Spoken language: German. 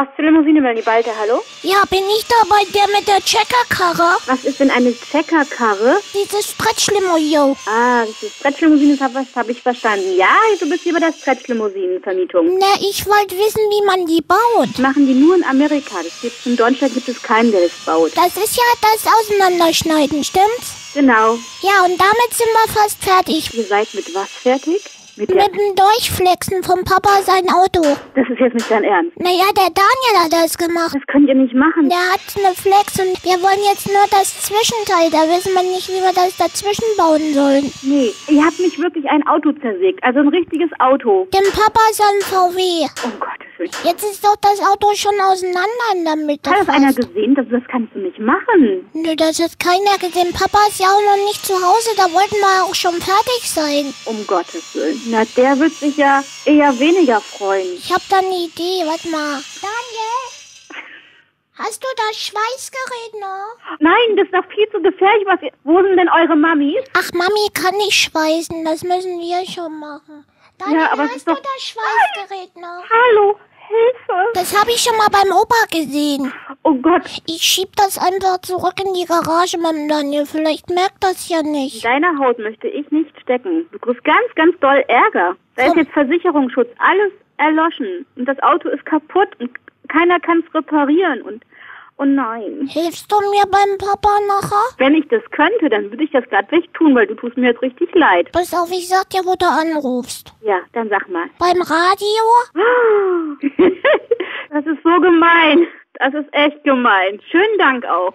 Was zur Limousine, Melanie Balter, hallo? Ja, bin ich da bei der mit der Checkerkarre? Was ist denn eine Checkerkarre? Diese Stretchlimo, yo. Ah, ist Stretchlimousine, das habe hab ich verstanden. Ja, du bist hier bei der Stretchlimousinen-Vermietung. Ne, ich wollte wissen, wie man die baut. Das machen die nur in Amerika. Das gibt's in Deutschland gibt es keinen, der das baut. Das ist ja das Auseinanderschneiden, stimmt's? Genau. Ja, und damit sind wir fast fertig. Ihr seid mit was fertig? Mit Mit dem Durchflexen vom Papa sein Auto. Das ist jetzt nicht dein Ernst. Naja, der Daniel hat das gemacht. Das könnt ihr nicht machen. Der hat eine Flex und wir wollen jetzt nur das Zwischenteil. Da wissen wir nicht, wie wir das dazwischen bauen sollen. Nee, ihr habt nicht wirklich ein Auto zersägt. Also ein richtiges Auto. Dem Papa ist ein VW. Um Gottes Willen. Jetzt ist doch das Auto schon auseinander in der Mitte. Hat das einer gesehen? Das, das kannst du nicht machen. Nö, das hat keiner gesehen. Papa ist ja auch noch nicht zu Hause. Da wollten wir auch schon fertig sein. Um Gottes Willen. Na, der wird sich ja eher weniger freuen. Ich hab da eine Idee. Warte mal. Daniel? Hast du das Schweißgerät noch? Nein, das ist doch viel zu gefährlich. Was, wo sind denn eure Mamis? Ach, Mami kann nicht schweißen. Das müssen wir schon machen. Daniel, Ja, aber es hast ist du doch- das Schweißgerät noch? Hallo, Hilfe. Das habe ich schon mal beim Opa gesehen. Oh Gott. Ich schieb das einfach zurück in die Garage dem Daniel. Vielleicht merkt das ja nicht. deiner Haut möchte ich nicht stecken. Du kriegst ganz, ganz doll Ärger. Da ist Komm. jetzt Versicherungsschutz, alles erloschen. Und das Auto ist kaputt und keiner kann es reparieren. Und, oh nein. Hilfst du mir beim Papa nachher? Wenn ich das könnte, dann würde ich das gerade wegtun, weil du tust mir jetzt richtig leid. Pass auf, ich sag dir, wo du anrufst. Ja, dann sag mal. Beim Radio? Das ist so gemein. Das ist echt gemein. Schönen Dank auch.